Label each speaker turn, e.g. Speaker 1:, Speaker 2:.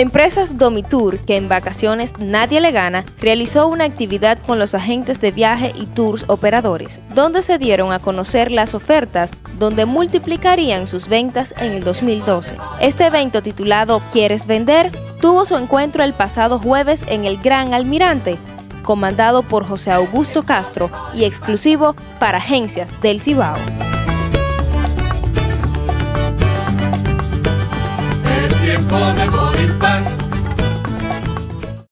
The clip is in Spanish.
Speaker 1: Empresas Domitour, que en vacaciones nadie le gana, realizó una actividad con los agentes de viaje y tours operadores, donde se dieron a conocer las ofertas donde multiplicarían sus ventas en el 2012. Este evento titulado ¿Quieres vender? tuvo su encuentro el pasado jueves en el Gran Almirante, comandado por José Augusto Castro y exclusivo para agencias del Cibao.
Speaker 2: tiempo de.